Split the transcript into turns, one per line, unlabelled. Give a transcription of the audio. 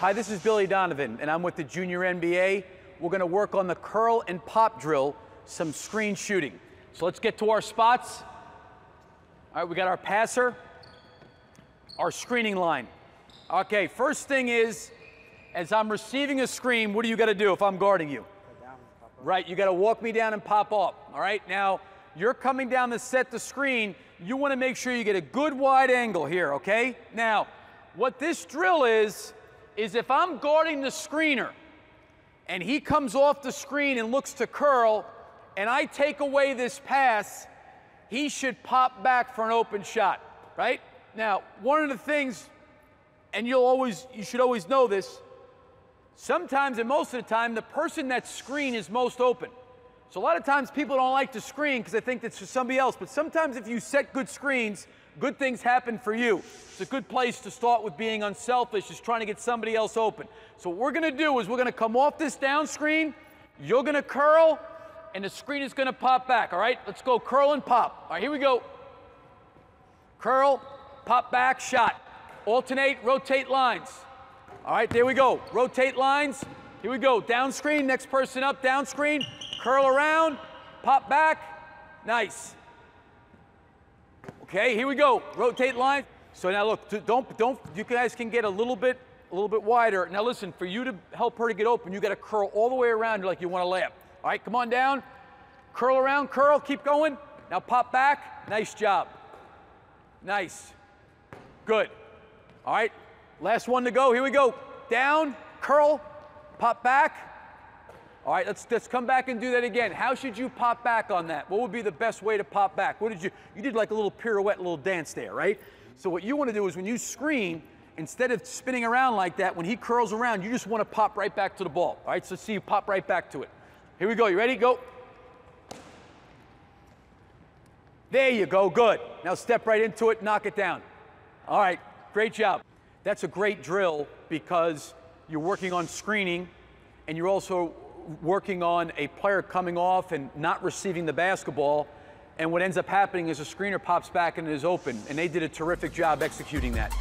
Hi, this is Billy Donovan, and I'm with the Junior NBA. We're going to work on the curl and pop drill, some screen shooting. So let's get to our spots. All right, we got our passer, our screening line. Okay, first thing is, as I'm receiving a screen, what do you got to do if I'm guarding you? Right, you got to walk me down and pop up. All right, now you're coming down to set the screen. You want to make sure you get a good wide angle here, okay? Now, what this drill is, is if I'm guarding the screener and he comes off the screen and looks to curl and I take away this pass, he should pop back for an open shot, right? Now, one of the things, and you'll always, you should always know this, sometimes and most of the time, the person that screen is most open. So a lot of times people don't like to screen because they think it's for somebody else. But sometimes if you set good screens, good things happen for you. It's a good place to start with being unselfish, is trying to get somebody else open. So what we're going to do is we're going to come off this down screen. You're going to curl, and the screen is going to pop back. All right, let's go curl and pop. All right, here we go. Curl, pop back, shot. Alternate, rotate lines. All right, there we go. Rotate lines. Here we go. Down screen, next person up, down screen. Curl around, pop back. Nice. Okay, here we go. Rotate line. So now look, don't, don't, you guys can get a little bit, a little bit wider. Now listen, for you to help her to get open, you got to curl all the way around like you want to layup. All right, come on down. Curl around, curl, keep going. Now pop back. Nice job. Nice. Good. All right, last one to go. Here we go. Down, curl, pop back. All right, let's, let's come back and do that again. How should you pop back on that? What would be the best way to pop back? What did you, you did like a little pirouette, little dance there, right? So what you want to do is when you screen, instead of spinning around like that, when he curls around, you just want to pop right back to the ball. All right, so see you pop right back to it. Here we go, you ready? Go. There you go, good. Now step right into it, knock it down. All right, great job. That's a great drill because you're working on screening and you're also working on a player coming off and not receiving the basketball. And what ends up happening is a screener pops back and is open. And they did a terrific job executing that.